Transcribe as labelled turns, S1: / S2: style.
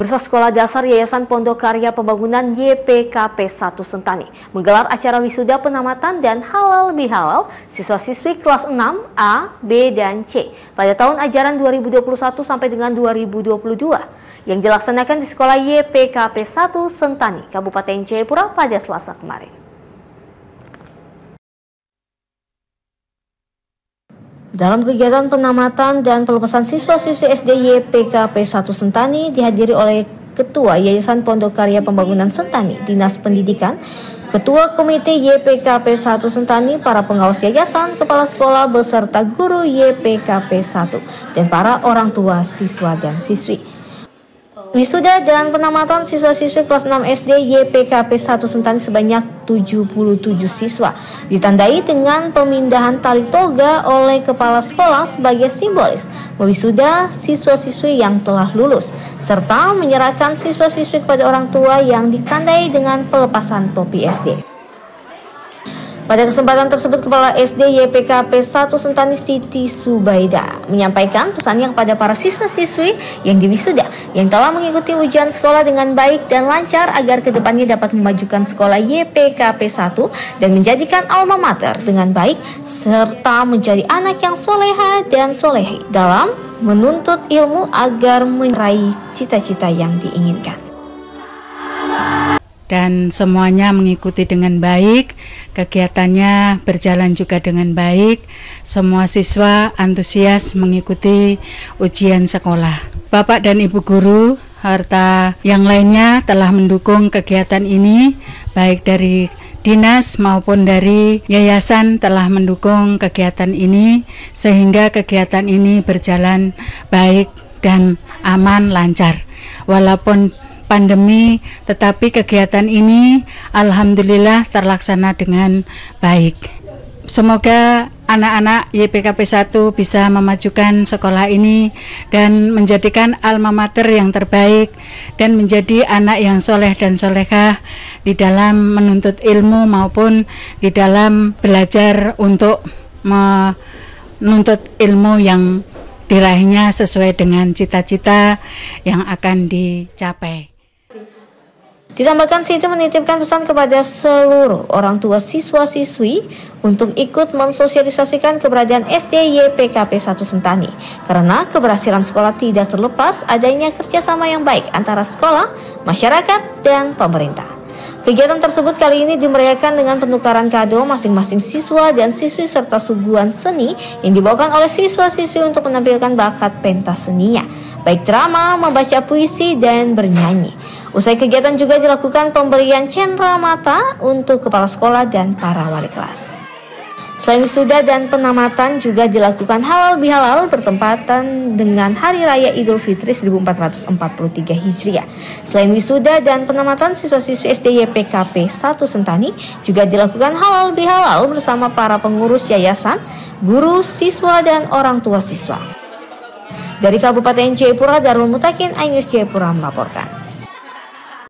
S1: Bursa Sekolah Dasar Yayasan Pondok Karya Pembangunan YPKP 1 Sentani menggelar acara wisuda penamatan dan halal bihalal siswa-siswi kelas 6 A, B, dan C pada tahun ajaran 2021 sampai dengan 2022 yang dilaksanakan di Sekolah YPKP 1 Sentani, Kabupaten Jayapura pada Selasa kemarin. Dalam kegiatan penamatan dan pelepasan siswa-siswi SD YPKP 1 Sentani dihadiri oleh Ketua Yayasan Pondok Karya Pembangunan Sentani, Dinas Pendidikan, Ketua Komite YPKP 1 Sentani, para pengawas yayasan, kepala sekolah beserta guru YPKP 1, dan para orang tua siswa dan siswi. Wisuda dan penamatan siswa-siswi kelas 6 SD YPKP 1 Sentani sebanyak 77 siswa ditandai dengan pemindahan tali toga oleh kepala sekolah sebagai simbolis wisuda siswa-siswi yang telah lulus serta menyerahkan siswa-siswi kepada orang tua yang ditandai dengan pelepasan topi SD. Pada kesempatan tersebut, Kepala SD YPKP 1 Sentani Siti Subaida menyampaikan pesannya kepada para siswa-siswi yang diwisuda yang telah mengikuti ujian sekolah dengan baik dan lancar agar ke depannya dapat memajukan sekolah YPKP 1 dan menjadikan alma mater dengan baik serta menjadi anak yang soleha dan solehi dalam menuntut ilmu agar meraih cita-cita yang diinginkan
S2: dan semuanya mengikuti dengan baik, kegiatannya berjalan juga dengan baik. Semua siswa antusias mengikuti ujian sekolah. Bapak dan Ibu guru serta yang lainnya telah mendukung kegiatan ini baik dari dinas maupun dari yayasan telah mendukung kegiatan ini sehingga kegiatan ini berjalan baik dan aman lancar. Walaupun pandemi, tetapi kegiatan ini alhamdulillah terlaksana dengan baik. Semoga anak-anak YPKP 1 bisa memajukan sekolah ini dan menjadikan alma mater yang terbaik dan menjadi anak yang soleh dan solehah di dalam menuntut ilmu maupun di dalam belajar untuk menuntut ilmu yang diraihnya sesuai dengan cita-cita yang akan dicapai.
S1: Ditambahkan Siti menitipkan pesan kepada seluruh orang tua siswa-siswi untuk ikut mensosialisasikan keberadaan SD YPKP 1 Sentani karena keberhasilan sekolah tidak terlepas adanya kerjasama yang baik antara sekolah, masyarakat, dan pemerintah. Kegiatan tersebut kali ini dimeriahkan dengan penukaran kado masing-masing siswa dan siswi serta suguhan seni yang dibawakan oleh siswa-siswi untuk menampilkan bakat pentas seninya, baik drama, membaca puisi, dan bernyanyi. Usai kegiatan juga dilakukan pemberian cendera mata untuk kepala sekolah dan para wali kelas. Selain wisuda dan penamatan juga dilakukan halal bihalal bertempatan dengan Hari Raya Idul Fitri 1443 Hijriah. Selain wisuda dan penamatan siswa-siswi SD YPKP 1 Sentani juga dilakukan halal bihalal bersama para pengurus yayasan, guru, siswa, dan orang tua siswa. Dari Kabupaten Jayapura, Darul Mutakin, Ainus Jayapura melaporkan.